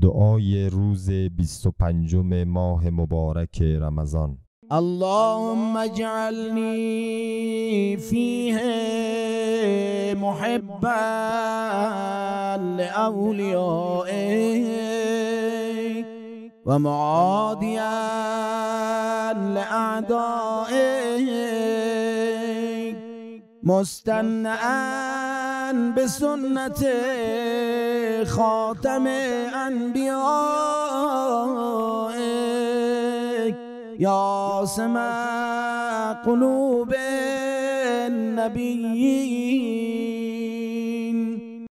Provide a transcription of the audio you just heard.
دعای روز 25 ماه مبارک رمضان. اللهم اجعلني فيه محبا لأوليائك ومعاديا لأعدائك مستنعا بسنة خاتم أنبيائك يا سمع قلوب النبيين